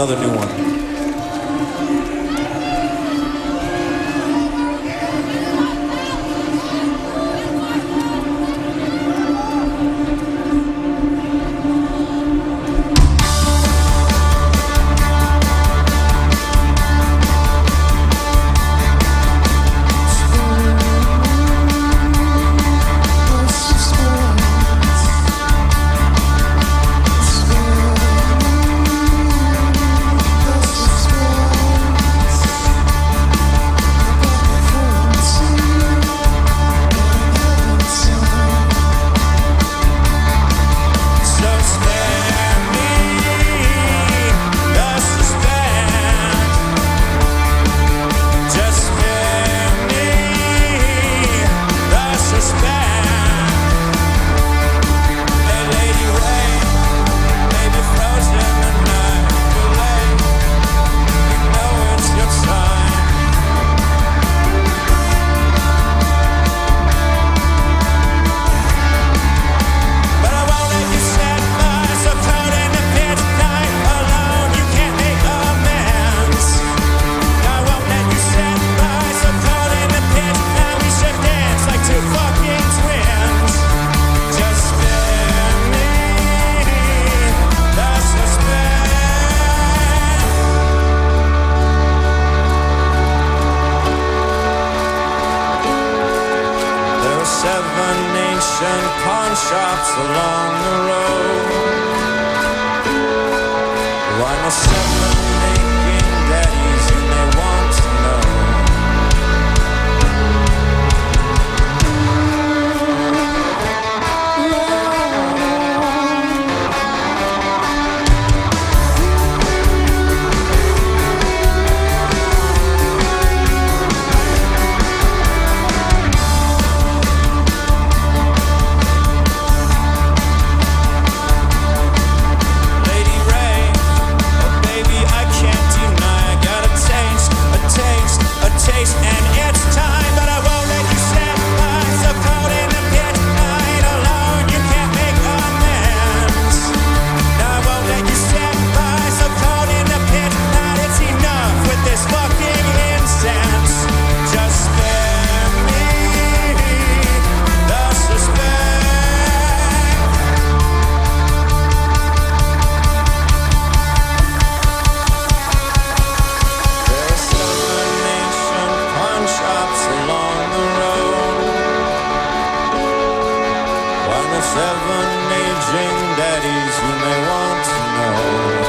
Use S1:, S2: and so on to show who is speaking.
S1: another new one. seven ancient pawn shops along the road. Why must seven? seven aging daddies you may want to know.